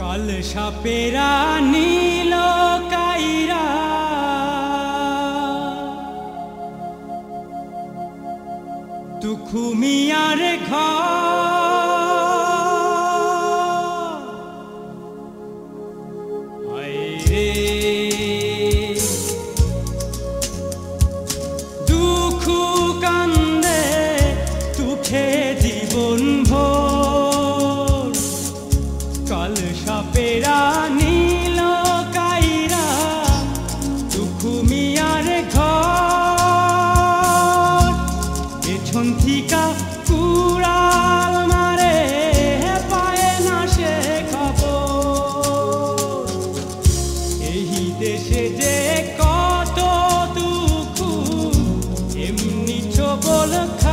কাল সাপেরা নী ঘুমিয়ার ঘর color.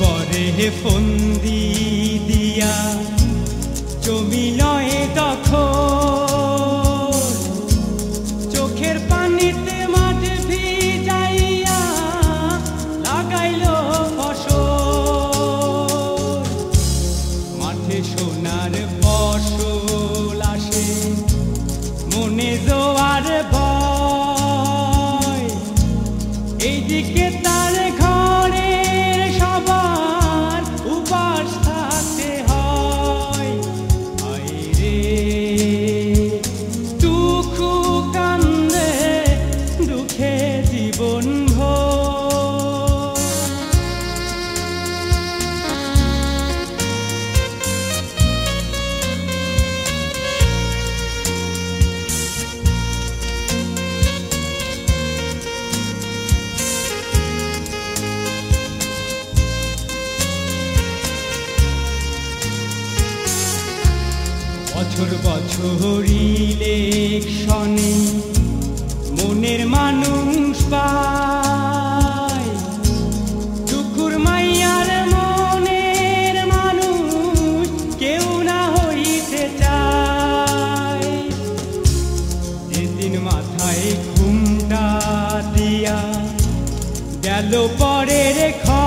পরে ফন্দি দিয়া জমি নয় তখন বছর বছর ইলেকশনে মনের মানুষ পায়। টুকুর মাইয়ার মনের মানুষ কেউ না হইতে চায়। যেদিন মাথায় ঘুমটা দিয়া গেল পরের খা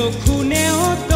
চক্ষু নেওয়া